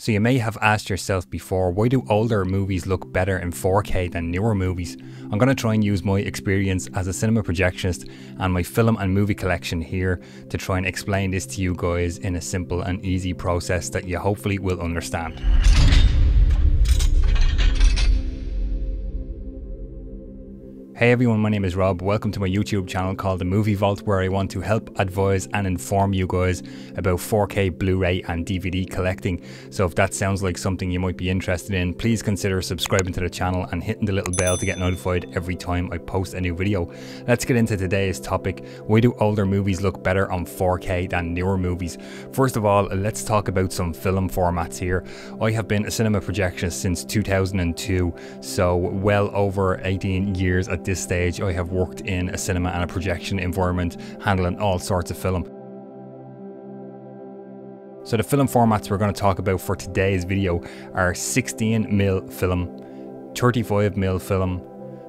So you may have asked yourself before, why do older movies look better in 4K than newer movies? I'm going to try and use my experience as a cinema projectionist and my film and movie collection here to try and explain this to you guys in a simple and easy process that you hopefully will understand. Hey everyone, my name is Rob. Welcome to my YouTube channel called The Movie Vault, where I want to help advise and inform you guys about 4K Blu ray and DVD collecting. So, if that sounds like something you might be interested in, please consider subscribing to the channel and hitting the little bell to get notified every time I post a new video. Let's get into today's topic Why do older movies look better on 4K than newer movies? First of all, let's talk about some film formats here. I have been a cinema projectionist since 2002, so well over 18 years at this stage, I have worked in a cinema and a projection environment, handling all sorts of film. So the film formats we're going to talk about for today's video are 16mm film, 35mm film,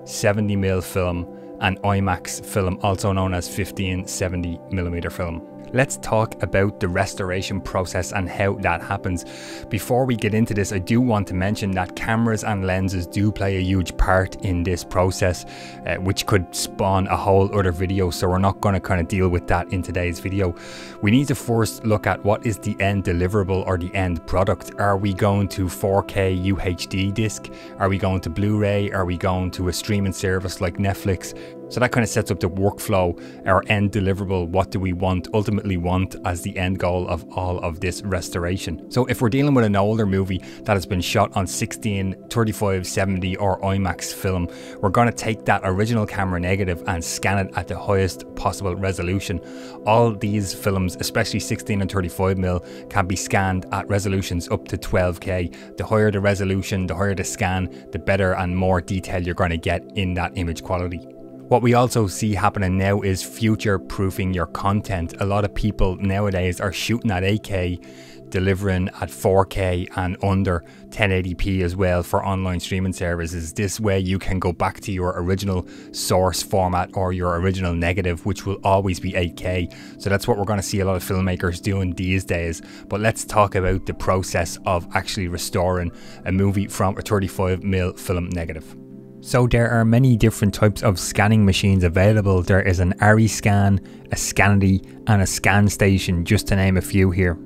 70mm film, and IMAX film, also known as 1570mm film. Let's talk about the restoration process and how that happens. Before we get into this, I do want to mention that cameras and lenses do play a huge part in this process, uh, which could spawn a whole other video. So we're not going to kind of deal with that in today's video. We need to first look at what is the end deliverable or the end product. Are we going to 4K UHD disc? Are we going to Blu-ray? Are we going to a streaming service like Netflix? So that kind of sets up the workflow, our end deliverable, what do we want, ultimately want as the end goal of all of this restoration. So if we're dealing with an older movie that has been shot on 16, 35, 70 or IMAX film, we're going to take that original camera negative and scan it at the highest possible resolution. All these films, especially 16 and 35 mil, can be scanned at resolutions up to 12K. The higher the resolution, the higher the scan, the better and more detail you're going to get in that image quality. What we also see happening now is future proofing your content. A lot of people nowadays are shooting at 8K, delivering at 4K and under 1080p as well for online streaming services. This way you can go back to your original source format or your original negative, which will always be 8K. So that's what we're going to see a lot of filmmakers doing these days. But let's talk about the process of actually restoring a movie from a 35mm film negative. So there are many different types of scanning machines available. There is an Arriscan, a Scanity and a ScanStation just to name a few here.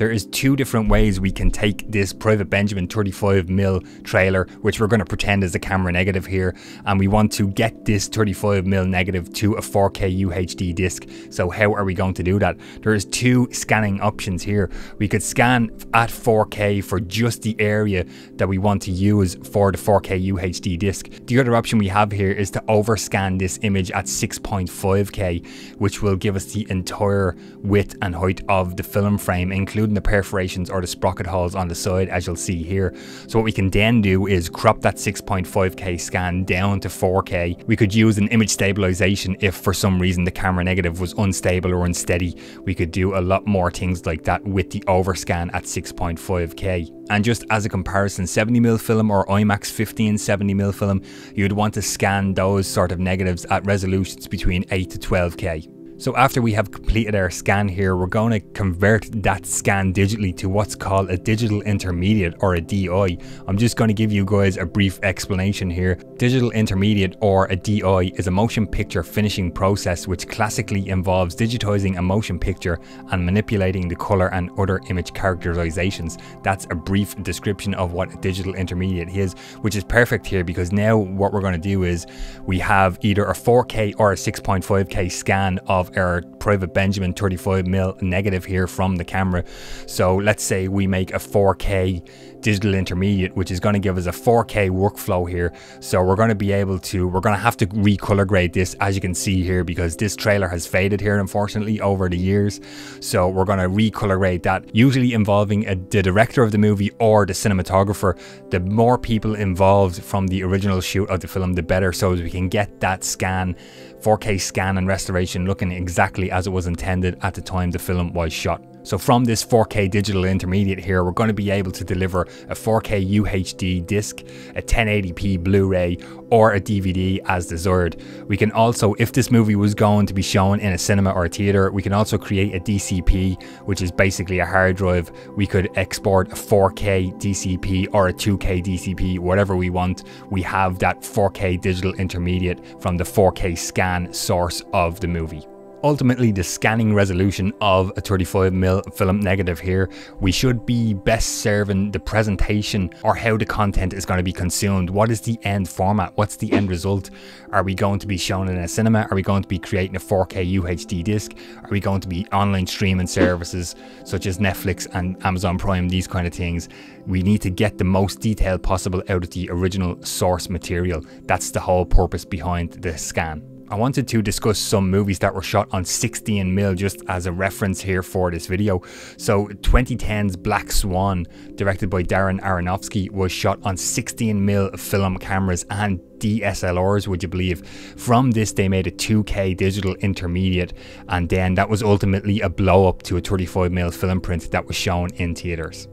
There is two different ways we can take this Private Benjamin 35mm trailer, which we're going to pretend is a camera negative here, and we want to get this 35mm negative to a 4K UHD disc. So how are we going to do that? There's two scanning options here. We could scan at 4K for just the area that we want to use for the 4K UHD disc. The other option we have here is to overscan this image at 6.5K, which will give us the entire width and height of the film frame, including including the perforations or the sprocket holes on the side as you'll see here. So what we can then do is crop that 6.5k scan down to 4k. We could use an image stabilization if for some reason the camera negative was unstable or unsteady. We could do a lot more things like that with the overscan at 6.5k. And just as a comparison, 70mm film or IMAX 1570mm film, you'd want to scan those sort of negatives at resolutions between 8 to 12k. So after we have completed our scan here, we're going to convert that scan digitally to what's called a digital intermediate or a DI. I'm just going to give you guys a brief explanation here. Digital intermediate or a DI is a motion picture finishing process which classically involves digitizing a motion picture and manipulating the color and other image characterizations. That's a brief description of what a digital intermediate is, which is perfect here because now what we're going to do is we have either a 4K or a 6.5K scan of our private Benjamin 35mm negative here from the camera. So let's say we make a 4K digital intermediate, which is going to give us a 4K workflow here. So we're going to be able to, we're going to have to recolor grade this as you can see here because this trailer has faded here unfortunately over the years. So we're going to recolor grade that, usually involving a, the director of the movie or the cinematographer. The more people involved from the original shoot of the film, the better. So we can get that scan 4K scan and restoration looking exactly as it was intended at the time the film was shot. So from this 4K digital intermediate here, we're going to be able to deliver a 4K UHD disc, a 1080p Blu-ray, or a DVD as desired. We can also, if this movie was going to be shown in a cinema or a theater, we can also create a DCP, which is basically a hard drive. We could export a 4K DCP or a 2K DCP, whatever we want. We have that 4K digital intermediate from the 4K scan source of the movie. Ultimately, the scanning resolution of a 35mm film negative here, we should be best serving the presentation or how the content is going to be consumed. What is the end format? What's the end result? Are we going to be shown in a cinema? Are we going to be creating a 4K UHD disc? Are we going to be online streaming services such as Netflix and Amazon Prime, these kind of things? We need to get the most detail possible out of the original source material. That's the whole purpose behind the scan. I wanted to discuss some movies that were shot on 16mm just as a reference here for this video. So 2010's Black Swan, directed by Darren Aronofsky, was shot on 16mm film cameras and DSLRs, would you believe? From this, they made a 2K digital intermediate, and then that was ultimately a blow up to a 35mm film print that was shown in theatres.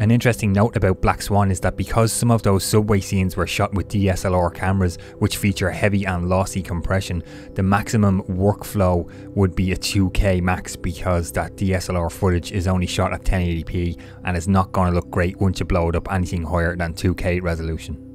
An interesting note about Black Swan is that because some of those subway scenes were shot with DSLR cameras which feature heavy and lossy compression, the maximum workflow would be a 2K max because that DSLR footage is only shot at 1080p and is not going to look great once you blow it up anything higher than 2K resolution.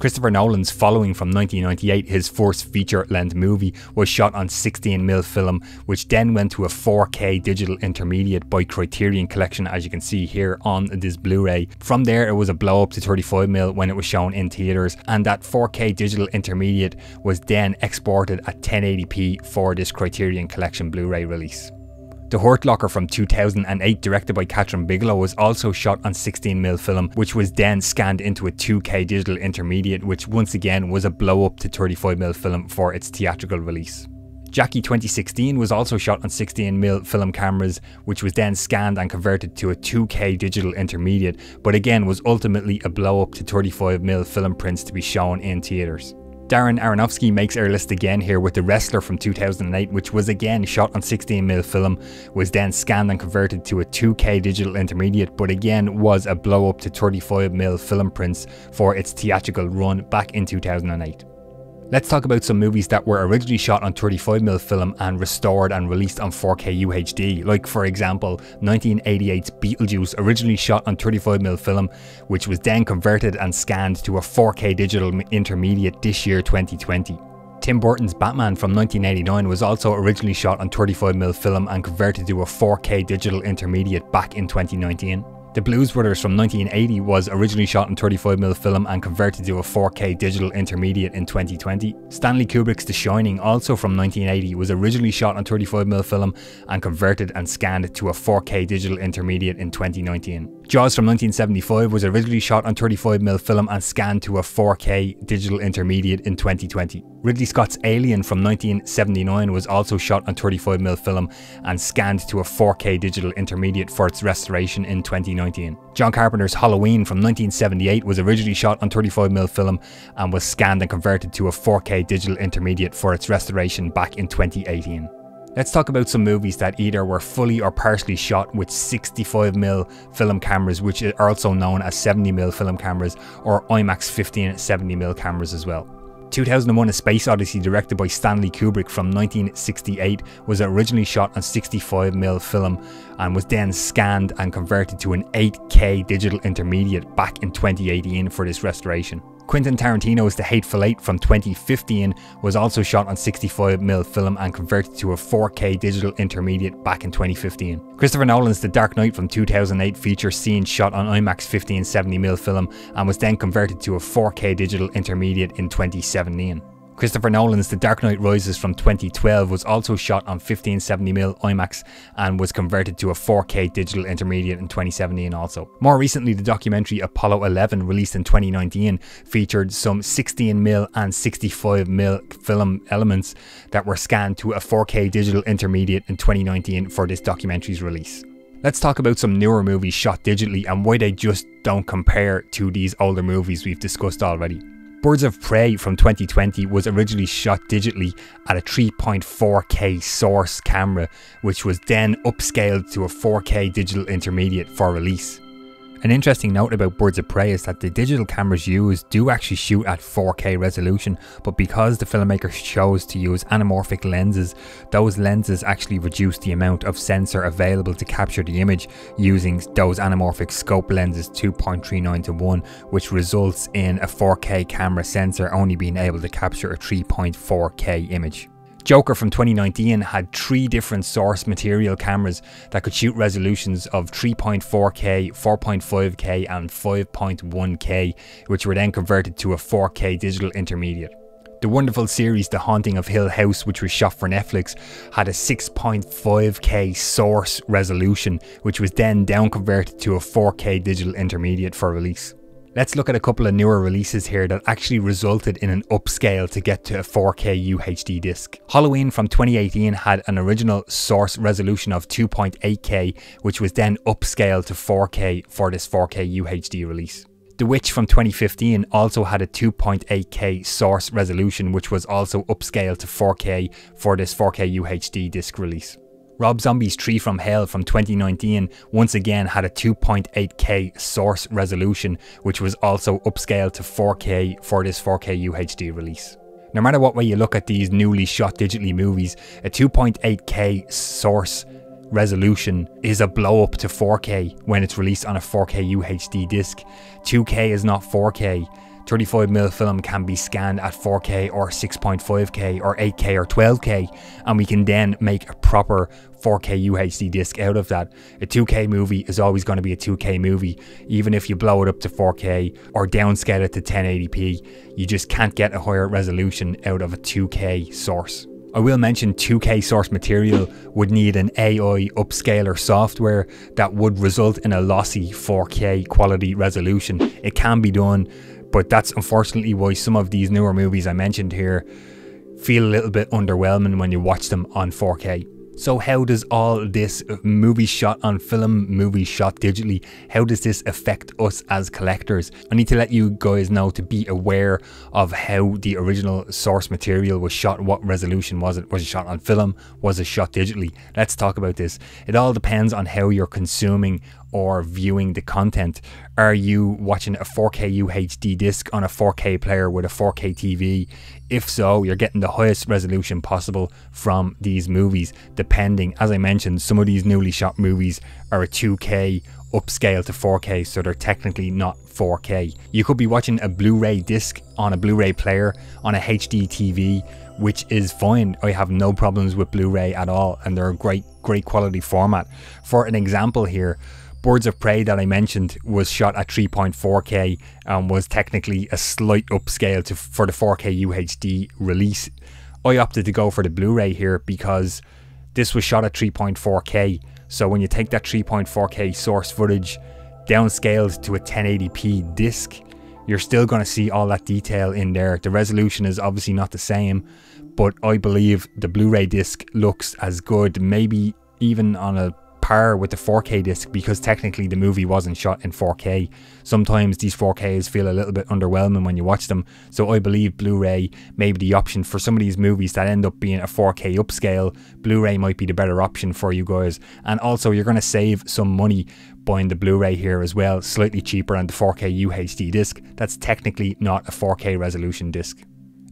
Christopher Nolan's following from 1998, his first feature length movie, was shot on 16mm film, which then went to a 4K digital intermediate by Criterion Collection, as you can see here on this Blu ray. From there, it was a blow up to 35mm when it was shown in theatres, and that 4K digital intermediate was then exported at 1080p for this Criterion Collection Blu ray release. The Hurt Locker from 2008, directed by Kathryn Bigelow, was also shot on 16mm film, which was then scanned into a 2K digital intermediate, which once again was a blow up to 35mm film for its theatrical release. Jackie 2016 was also shot on 16mm film cameras, which was then scanned and converted to a 2K digital intermediate, but again was ultimately a blow up to 35mm film prints to be shown in theatres. Darren Aronofsky makes our list again here with The Wrestler from 2008, which was again shot on 16mm film, was then scanned and converted to a 2K digital intermediate, but again was a blow up to 35mm film prints for its theatrical run back in 2008. Let's talk about some movies that were originally shot on 35mm film and restored and released on 4K UHD, like for example 1988's Beetlejuice, originally shot on 35mm film, which was then converted and scanned to a 4K digital intermediate this year 2020. Tim Burton's Batman from 1989 was also originally shot on 35mm film and converted to a 4K digital intermediate back in 2019. The Blues Brothers from 1980 was originally shot in 35mm film and converted to a 4K digital intermediate in 2020. Stanley Kubrick's The Shining, also from 1980, was originally shot on 35mm film and converted and scanned to a 4K digital intermediate in 2019. Jaws from 1975 was originally shot on 35mm film and scanned to a 4K digital intermediate in 2020. Ridley Scott's Alien from 1979 was also shot on 35mm film and scanned to a 4K digital intermediate for its restoration in 2019. John Carpenter's Halloween from 1978 was originally shot on 35mm film and was scanned and converted to a 4K digital intermediate for its restoration back in 2018. Let's talk about some movies that either were fully or partially shot with 65mm film cameras, which are also known as 70mm film cameras, or IMAX 15 70mm cameras as well. 2001 A Space Odyssey, directed by Stanley Kubrick from 1968, was originally shot on 65mm film and was then scanned and converted to an 8K digital intermediate back in 2018 for this restoration. Quentin Tarantino's The Hateful Eight from 2015 was also shot on 65mm film and converted to a 4K digital intermediate back in 2015. Christopher Nolan's The Dark Knight from 2008 features scenes shot on IMAX 1570mm film and was then converted to a 4K digital intermediate in 2017. Christopher Nolan's The Dark Knight Rises from 2012 was also shot on 1570mm IMAX and was converted to a 4K digital intermediate in 2017 also. More recently, the documentary Apollo 11, released in 2019, featured some 16mm and 65mm film elements that were scanned to a 4K digital intermediate in 2019 for this documentary's release. Let's talk about some newer movies shot digitally and why they just don't compare to these older movies we've discussed already. Birds of Prey from 2020 was originally shot digitally at a 3.4K source camera, which was then upscaled to a 4K digital intermediate for release. An interesting note about Birds of Prey is that the digital cameras used do actually shoot at 4K resolution, but because the filmmakers chose to use anamorphic lenses, those lenses actually reduce the amount of sensor available to capture the image using those anamorphic scope lenses 2.39 to 1, which results in a 4K camera sensor only being able to capture a 3.4K image. Joker from 2019 had three different source material cameras that could shoot resolutions of 3.4K, 4.5K, and 5.1K, which were then converted to a 4K digital intermediate. The wonderful series The Haunting of Hill House, which was shot for Netflix, had a 6.5K source resolution, which was then down converted to a 4K digital intermediate for release. Let's look at a couple of newer releases here that actually resulted in an upscale to get to a 4K UHD disc. Halloween from 2018 had an original source resolution of 2.8K, which was then upscaled to 4K for this 4K UHD release. The Witch from 2015 also had a 2.8K source resolution, which was also upscaled to 4K for this 4K UHD disc release. Rob Zombie's Three from Hell from 2019 once again had a 2.8K source resolution, which was also upscaled to 4K for this 4K UHD release. No matter what way you look at these newly shot digitally movies, a 2.8K source resolution is a blow up to 4K when it's released on a 4K UHD disc. 2K is not 4K. 35mm film can be scanned at 4K or 6.5K or 8K or 12K, and we can then make a proper 4K UHD disc out of that. A 2K movie is always going to be a 2K movie, even if you blow it up to 4K or downscale it to 1080p. You just can't get a higher resolution out of a 2K source. I will mention 2K source material would need an AI upscaler software that would result in a lossy 4K quality resolution. It can be done, but that's unfortunately why some of these newer movies I mentioned here feel a little bit underwhelming when you watch them on 4K. So how does all this movie shot on film, movie shot digitally, how does this affect us as collectors? I need to let you guys know to be aware of how the original source material was shot, what resolution was it? Was it shot on film? Was it shot digitally? Let's talk about this. It all depends on how you're consuming or viewing the content. Are you watching a 4K UHD disc on a 4K player with a 4K TV? If so, you're getting the highest resolution possible from these movies. Depending, as I mentioned, some of these newly shot movies are a 2K upscale to 4K, so they're technically not 4K. You could be watching a Blu ray disc on a Blu ray player on a HD TV, which is fine. I have no problems with Blu ray at all, and they're a great, great quality format. For an example here, Birds of Prey that I mentioned was shot at 3.4K and was technically a slight upscale to for the 4K UHD release. I opted to go for the Blu-ray here because this was shot at 3.4K. So when you take that 3.4K source footage downscaled to a 1080p disc, you're still going to see all that detail in there. The resolution is obviously not the same, but I believe the Blu-ray disc looks as good, maybe even on a par with the 4K disc because technically the movie wasn't shot in 4K. Sometimes these 4Ks feel a little bit underwhelming when you watch them, so I believe Blu ray may be the option for some of these movies that end up being a 4K upscale. Blu ray might be the better option for you guys, and also you're going to save some money buying the Blu ray here as well, slightly cheaper than the 4K UHD disc. That's technically not a 4K resolution disc.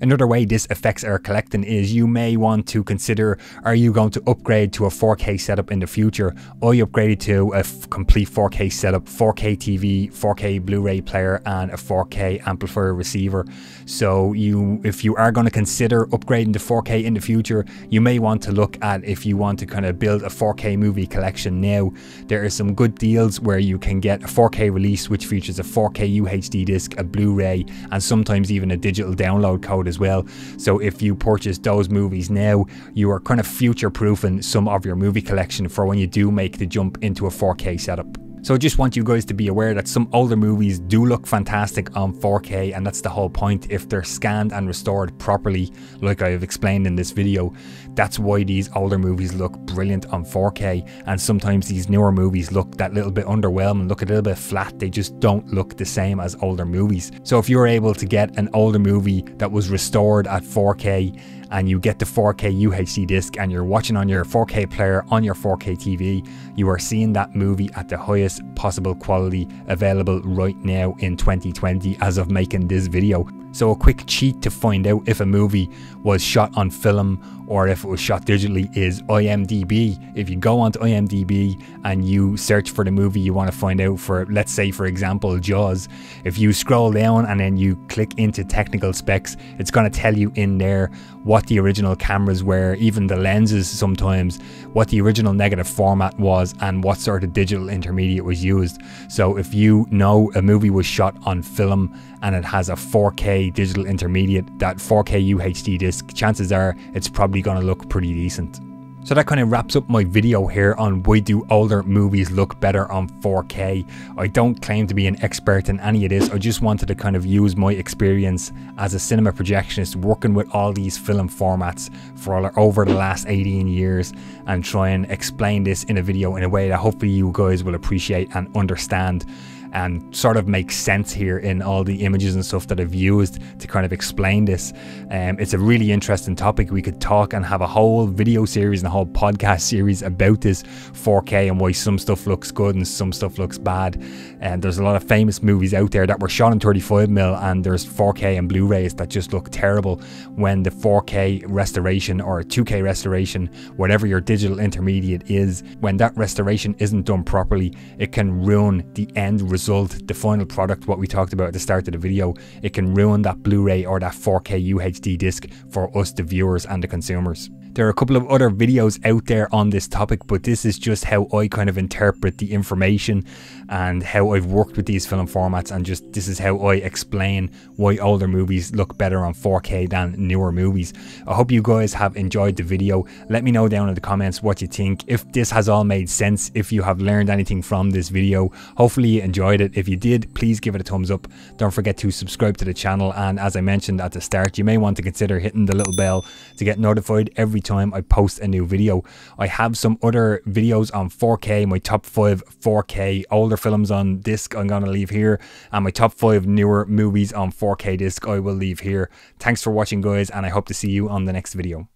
Another way this affects our collecting is you may want to consider are you going to upgrade to a 4K setup in the future? or I upgraded to a complete 4K setup, 4K TV, 4K Blu-ray player and a 4K amplifier receiver. So you if you are going to consider upgrading to 4K in the future, you may want to look at if you want to kind of build a 4K movie collection now. There are some good deals where you can get a 4K release which features a 4K UHD disc, a Blu-ray and sometimes even a digital download code as well. So if you purchase those movies now, you are kind of future proofing some of your movie collection for when you do make the jump into a 4K setup. So I just want you guys to be aware that some older movies do look fantastic on 4K and that's the whole point. If they're scanned and restored properly, like I've explained in this video, that's why these older movies look brilliant on 4K and sometimes these newer movies look that little bit underwhelming, look a little bit flat. They just don't look the same as older movies. So if you're able to get an older movie that was restored at 4K and you get the 4K UHD disc and you're watching on your 4K player on your 4K TV, you are seeing that movie at the highest possible quality available right now in 2020 as of making this video. So a quick cheat to find out if a movie was shot on film or if it was shot digitally is IMDb. If you go onto IMDb and you search for the movie you want to find out for, let's say for example Jaws, if you scroll down and then you click into technical specs, it's going to tell you in there what the original cameras were, even the lenses sometimes, what the original negative format was and what sort of digital intermediate was used. So if you know a movie was shot on film and it has a 4K digital intermediate, that 4K UHD disc, chances are it's probably going to look pretty decent. So that kind of wraps up my video here on why do older movies look better on 4K. I don't claim to be an expert in any of this, I just wanted to kind of use my experience as a cinema projectionist working with all these film formats for over the last 18 years and try and explain this in a video in a way that hopefully you guys will appreciate and understand and sort of makes sense here in all the images and stuff that I've used to kind of explain this. Um, it's a really interesting topic. We could talk and have a whole video series and a whole podcast series about this 4K and why some stuff looks good and some stuff looks bad. And there's a lot of famous movies out there that were shot in 35mm and there's 4K and Blu-rays that just look terrible when the 4K restoration or 2K restoration, whatever your digital intermediate is, when that restoration isn't done properly, it can ruin the end result result, the final product, what we talked about at the start of the video, it can ruin that Blu-ray or that 4K UHD disc for us, the viewers and the consumers. There are a couple of other videos out there on this topic, but this is just how I kind of interpret the information and how I've worked with these film formats and just this is how I explain why older movies look better on 4K than newer movies. I hope you guys have enjoyed the video. Let me know down in the comments what you think. If this has all made sense, if you have learned anything from this video, hopefully you enjoyed it. If you did, please give it a thumbs up. Don't forget to subscribe to the channel and as I mentioned at the start, you may want to consider hitting the little bell to get notified every time I post a new video. I have some other videos on 4K, my top 5 4K older films on disc I'm going to leave here, and my top 5 newer movies on 4K disc I will leave here. Thanks for watching guys, and I hope to see you on the next video.